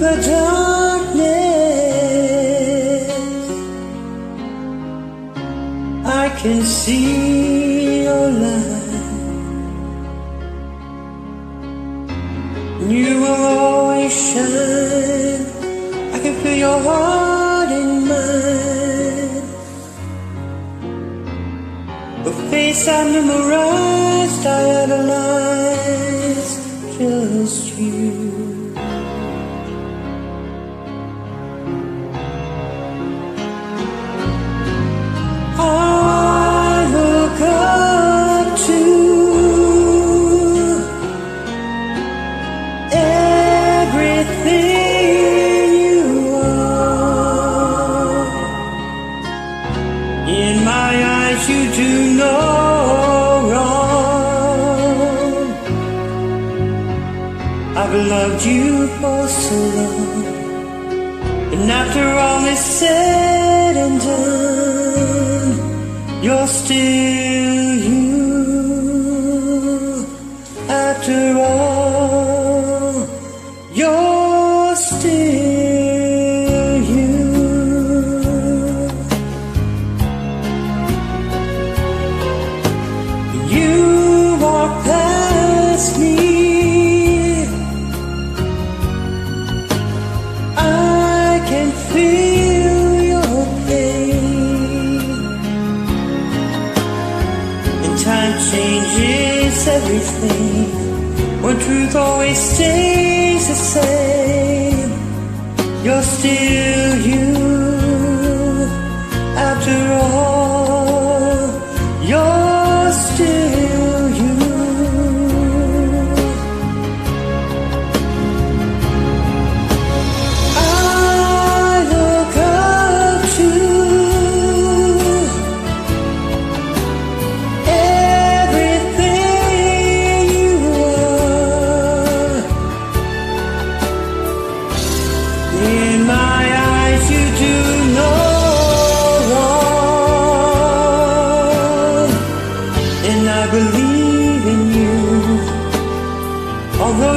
the darkness, I can see your light. You will always shine. I can feel your heart in mine. The face I memorized, I idolized just you. You do no wrong. I've loved you for so long, and after all is said and done, you're still you. After all, you're time changes everything. When truth always stays the same You're still you. After all You're still and I believe in you. Although